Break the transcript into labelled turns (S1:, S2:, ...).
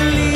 S1: Hey,